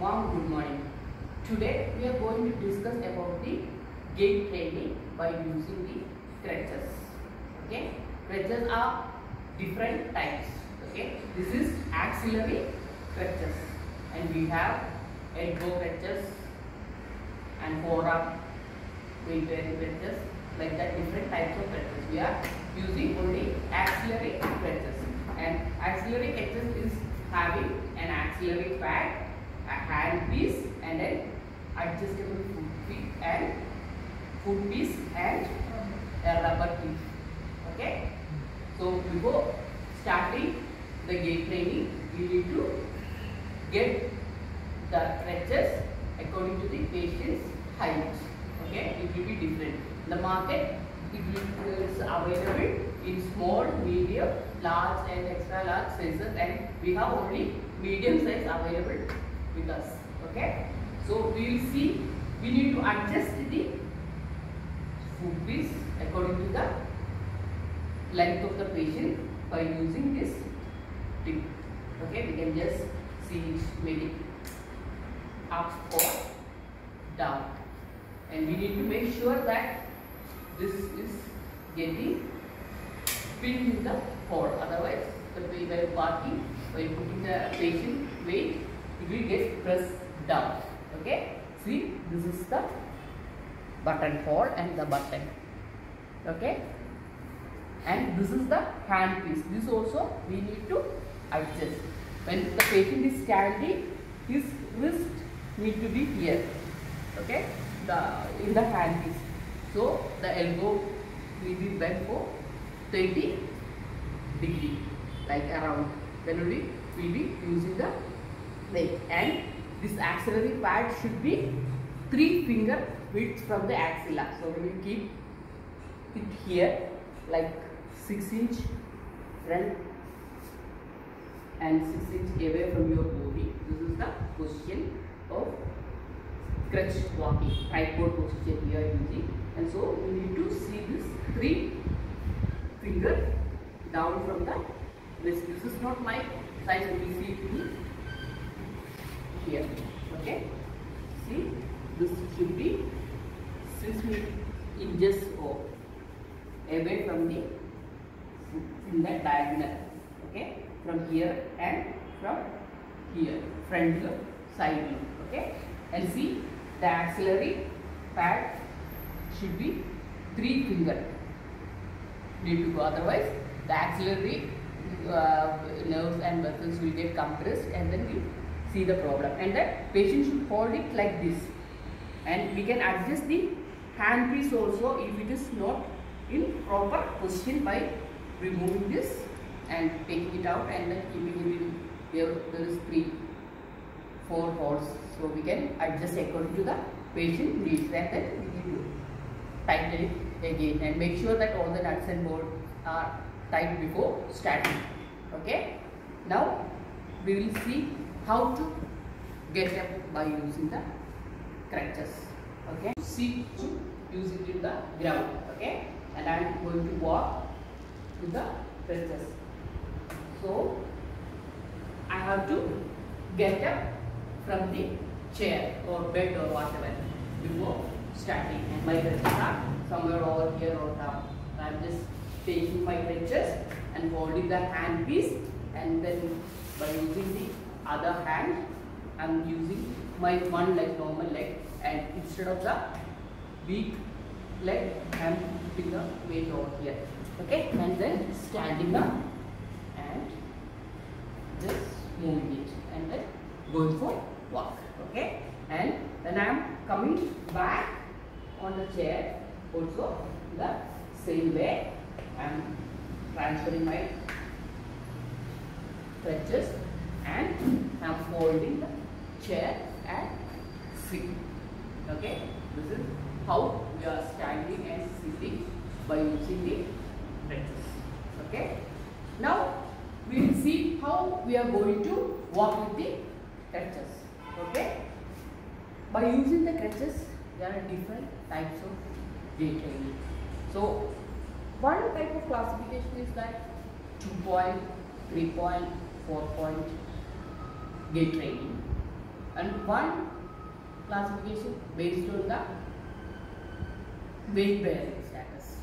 warm good morning. Today we are going to discuss about the gait training by using the crutches. Okay, crutches are different types. Okay, this is axillary crutches, and we have elbow crutches and forearm weight bearing crutches like that different types of crutches. We are using only axillary crutches, and axillary crutches is having an axillary pad a hand piece and an adjustable foot piece and foot piece and a rubber piece. Okay. So before starting the gait training, we need to get the crutches according to the patient's height. Okay, it will be different. The market it is available in small, medium, large, and extra large sizes, and we have only medium size available with us. Okay, so we will see. We need to adjust the foot piece according to the length of the patient by using this tip. Okay, we can just see it, it up or down, and we need to make sure that this is getting pinned in the hole. Otherwise, the way by parking, by putting the patient weight, it will get pressed down. Okay, see this is the button hole and the Okay, and this is the hand piece. This also we need to adjust. When the patient is standing, his wrist need to be here. Okay, the in the hand piece. So the elbow will be bent for 30 degree, like around. Then only we will be using the leg. And this axillary pad should be three finger width from the axilla. So we will keep it here like 6 inch front and 6 inch away from your body. This is the position of crutch walking, tripod position we are using. And so we need to see this three finger down from the wrist. This is not my size, we see it here. Okay? See, this should be 6 inches away from the in the diagonal okay? From here and from here. Front side view okay? And see the axillary pad should be three finger. Need to go otherwise the axillary uh, nerves and muscles will get compressed and then we see the problem. And the patient should hold it like this. And we can adjust the hand piece also if it is not in proper position by removing this and taking it out and then keeping it here there is three four holes. So we can adjust according to the patient needs and then we need to tighten it again and make sure that all the nuts and bolts are tight before starting. Okay? Now we will see how to get up by using the crutches okay see to use it in the ground okay and I am going to walk to the crutches. So I have to get up from the chair or bed or whatever before starting and my crutches are somewhere over here or down. I am just taking my crutches and holding the hand piece and then by using the other hand I am using my one leg normal leg and instead of the weak leg I am putting the weight over here. Okay? And then standing up. And just moving it. And then going for walk. Okay? And then I am coming back on the chair also the same way. I am transferring my crutches and I am folding the chair and sitting okay this is how we are standing and sitting by using the crutches. Okay. Now we will see how we are going to walk with the crutches. Okay. By using the crutches, there are different types of gait training. So one type of classification is that two point, three point, four point gait training. and one classification based on the weight bearing status.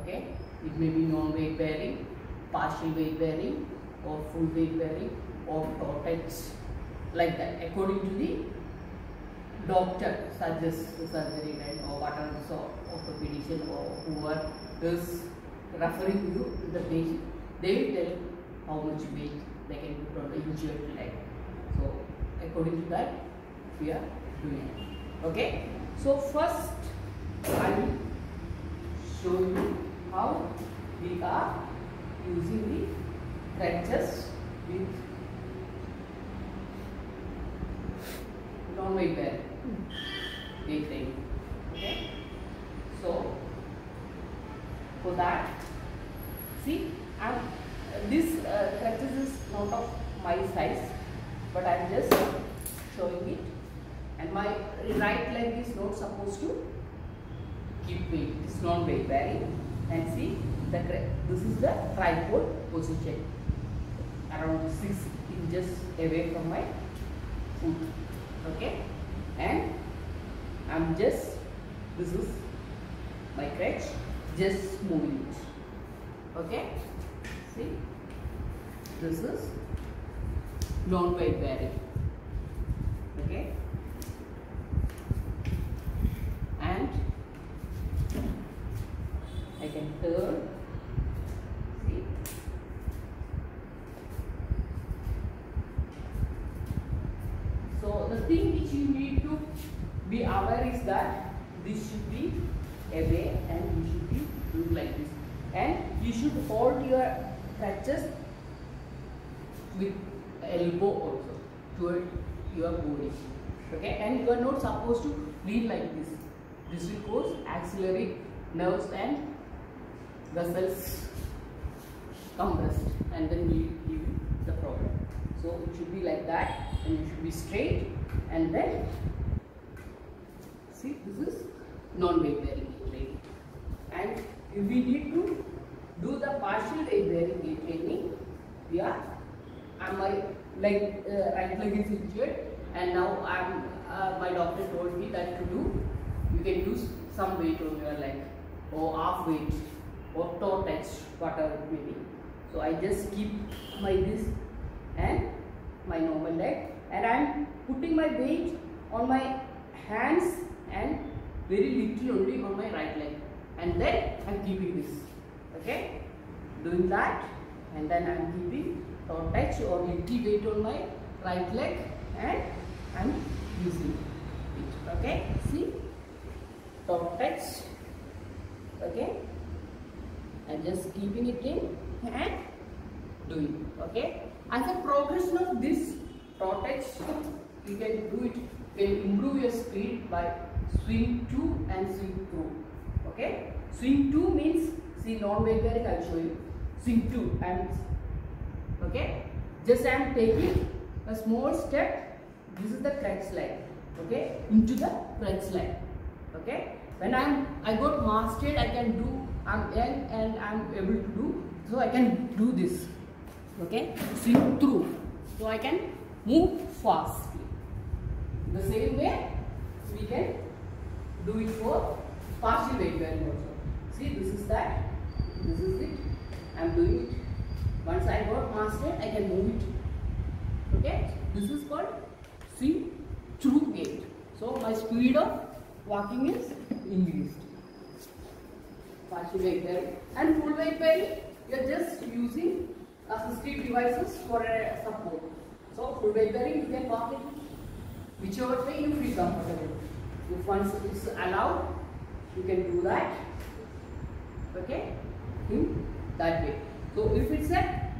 Okay, it may be non-weight bearing, partial weight bearing, or full weight bearing, or toe touch, like that, according to the doctor suggests the surgery right, or whatever so orthopedician or whoever is referring you to the patient, they will tell how much weight they can put on the injured leg. So according to that, we are doing it. Okay. So first, I will show you how we are using the crutches with non-weight bearing gait training. Okay. So for that, see, I'm, this uh, crutches is not of my size, but I'm just showing it. And my right leg is not supposed to weight. It's non-weight bearing. And see, the this is the tripod position, around six inches away from my foot. Okay, and I'm just this is my crutch, just moving it. Okay, see, this is non-weight bearing. Okay, and I can turn. See. So the thing which you need to be aware is that this should be away and you should be doing like this. And you should hold your crutches with elbow also toward your body. Okay, and you are not supposed to lean like this. This will cause axillary nerves and vessels compressed and then we give the problem. So it should be like that and you should be straight and then see this is non-weight bearing training. And we need to do the partial weight bearing gait training, we are and my leg uh, right leg is injured and now I'm uh, my doctor told me that to do you can use some weight on your leg or half weight or toe touch whatever it may be. So I just keep my this and my normal leg and I'm putting my weight on my hands and very little only on my right leg. And then I'm keeping this okay? Doing that and then I'm keeping toe touch or little weight on my right leg and I'm using it okay? See? Toe touch okay? And just keeping it in and doing okay as a progression of this toe you can do it you can improve your speed by swing to and swing through okay? Swing to means see non-weight bearing i'll show you. Swing to and okay? Just i am taking a small step this is the crutch leg okay? Into the crutch leg okay? When i'm i got mastered i can do i'm young and i'm able to do so i can do this okay? Swing through. So i can move fast. The same way we can do it for partial weight bearing also. See this is that this is it. I'm doing it. Once i got mastered i can move it. Okay? This is called swing through gait so my speed of walking is increased. Partial weight bearing and full weight bearing you're just using assistive devices for a support. So weight bearing you can walk it. Whichever way you feel comfortable. If once it's allowed you can do that. Okay? In that way. So if it's a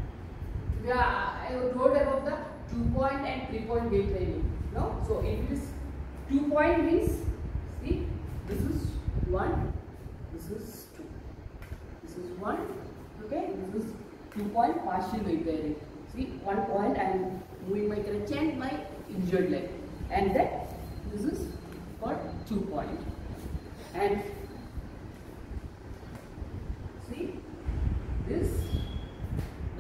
yeah i told about the two point and three point gait training no? So if it is two point means see this is one this is two. This is one okay? This is two point partial weight bearing see one point i am moving my crutch and my injured leg and then this is called two point and see this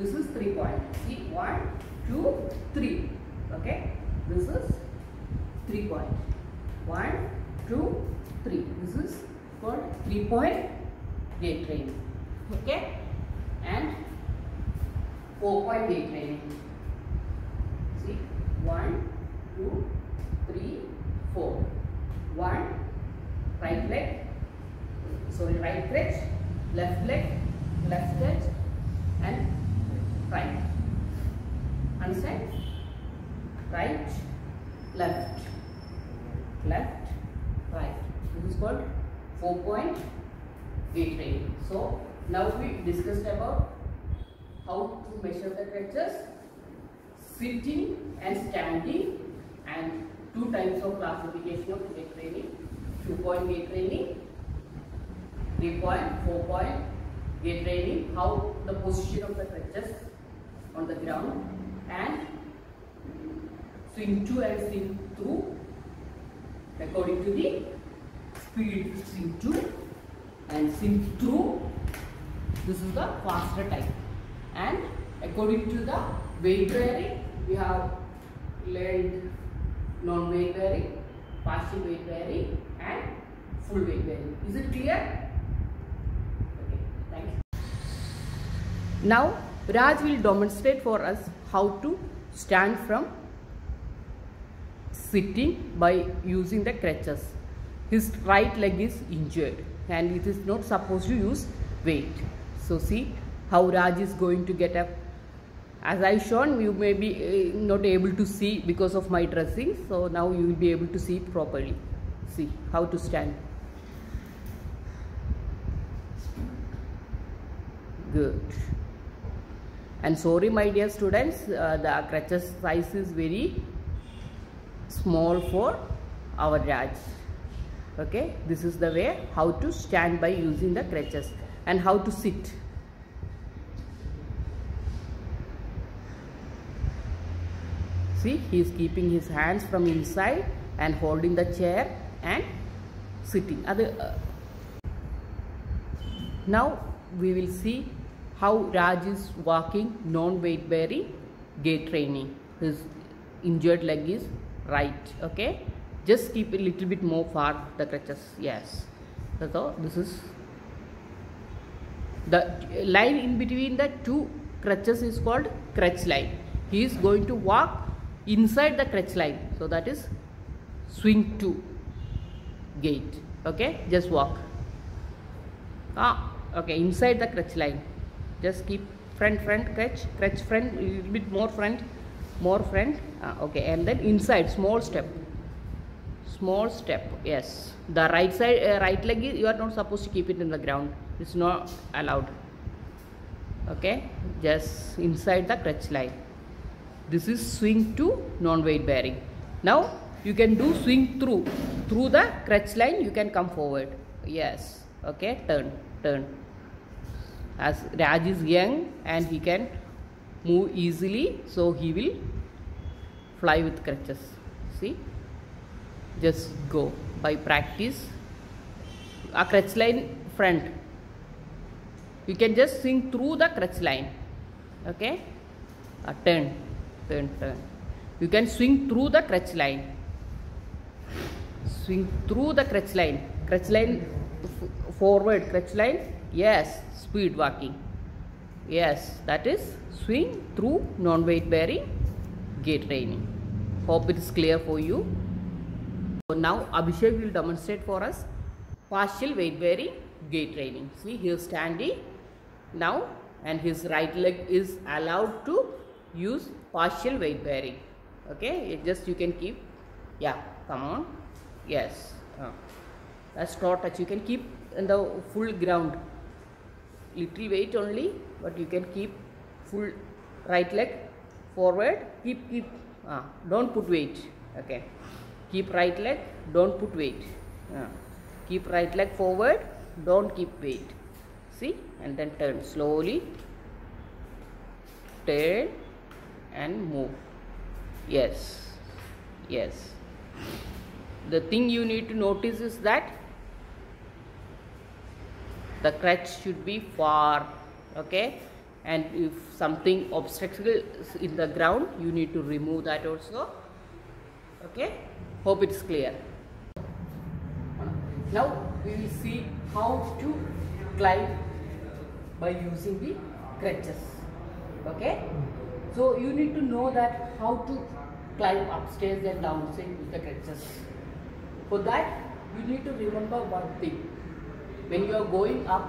this is three point see one two three okay this is three point. One, two, three. This is called three point gait training. Okay? And four point gait training. See? One, two, three, four. One, right leg, sorry, right crutch, left leg, left crutch, and right. Understand? Right, left, left, right. This is called four point gait training. So now we discussed about how to measure the crutches, sitting and standing, and two types of classification of gait training. Two point gait training, three point, four point gait training. How the position of the crutches on the ground and swing to and swing through according to the speed swing to and swing through this is the faster type and according to the weight bearing we have learned non weight bearing partial weight bearing and full weight bearing. Is it clear? Okay thank you. Now raj will demonstrate for us how to stand from sitting by using the crutches. His right leg is injured and it is not supposed to use weight. So see how raj is going to get up. As I shown you may be uh, not able to see because of my dressing so now you will be able to see properly. See how to stand. Good. And sorry my dear students uh, the crutches size is very small for our Raj. Okay? This is the way how to stand by using the crutches and how to sit see he is keeping his hands from inside and holding the chair and sitting. Uh, now we will see how Raj is walking non-weight bearing gait training. His injured leg is right okay? Just keep a little bit more far the crutches yes. So this is the line in between the two crutches is called crutch line. He is going to walk inside the crutch line. So that is swing to gait. Okay? Just walk. Ah okay. Inside the crutch line. Just keep front front crutch crutch front a little bit more front more front. Ah, okay. And then inside small step. Small step yes. The right side uh, right leg you are not supposed to keep it in the ground. It's not allowed. Okay? Just inside the crutch line this is swing to non-weight bearing. Now you can do swing through. Through the crutch line you can come forward. Yes. Okay turn turn. As Raj is young and he can move easily so he will fly with crutches. See? Just go. By practice a crutch line front. You can just swing through the crutch line. Okay? A turn turn turn you can swing through the crutch line. Swing through the crutch line. Crutch line forward crutch line. Yes speed walking. Yes that is swing through non-weight bearing gait training. Hope it is clear for you. So now abhishek will demonstrate for us partial weight bearing gait training. See he is standing now and his right leg is allowed to use partial weight bearing. Okay? It just you can keep. Yeah come on. Yes. Uh, that's not touch. You can keep in the full ground. Little weight only but you can keep full right leg forward. Keep keep. Uh, don't put weight. Okay. Keep right leg don't put weight. Uh, keep right leg forward don't keep weight. See? And then turn slowly. Turn and move. Yes. Yes. The thing you need to notice is that the crutch should be far okay? And if something obstacle is in the ground you need to remove that also Okay, hope it's clear. Now we will see how to climb by using the crutches. Okay, so you need to know that how to climb upstairs and downstairs with the crutches. For that, you need to remember one thing. When you are going up,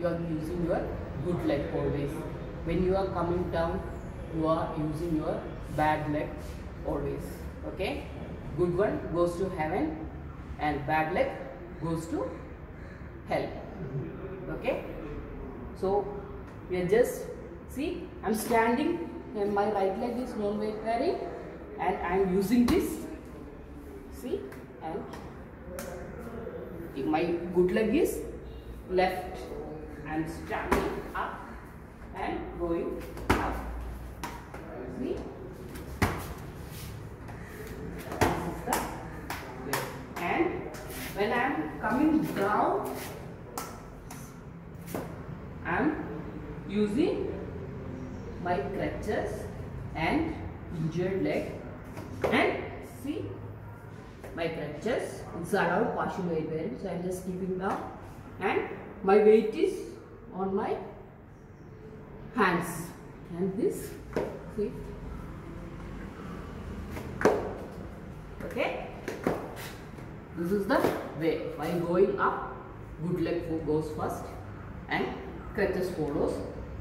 you are using your good leg always. When you are coming down, you are using your bad leg always. Okay? Good one goes to heaven and bad leg goes to hell. Okay? So we are just see I'm standing and my right leg is non weight bearing and I'm using this. See and my good leg is left. I'm standing up and going up. See? And when I'm coming down I'm using my crutches and injured leg and see my crutches it's allowed partial weight bearing so I'm just keeping down. And my weight is on my hands. And this see okay? This is the way. While going up good leg goes first and crutches follows.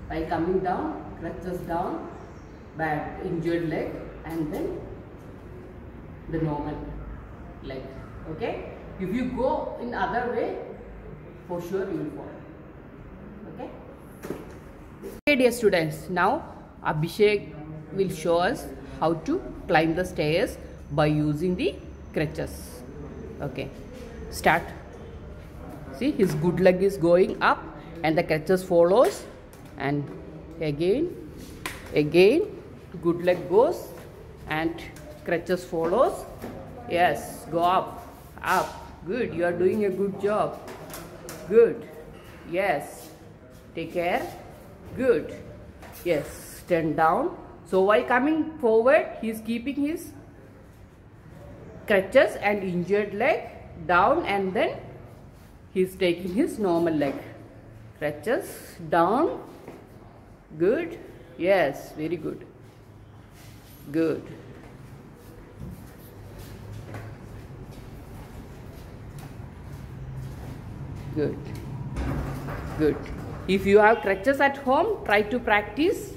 By coming down crutches down bad injured leg and then the normal leg okay? If you go in other way for sure you will fall okay? Okay dear students now abhishek will show us how to climb the stairs by using the crutches okay? Start. See his good leg is going up and the crutches follows and again again good leg goes and crutches follows. Yes go up up. Good you are doing a good job. Good yes. Take care. Good yes. Stand down. So while coming forward he is keeping his crutches and injured leg down and then he is taking his normal leg. Crutches down good? Yes very good. Good. Good. Good. If you have crutches at home try to practice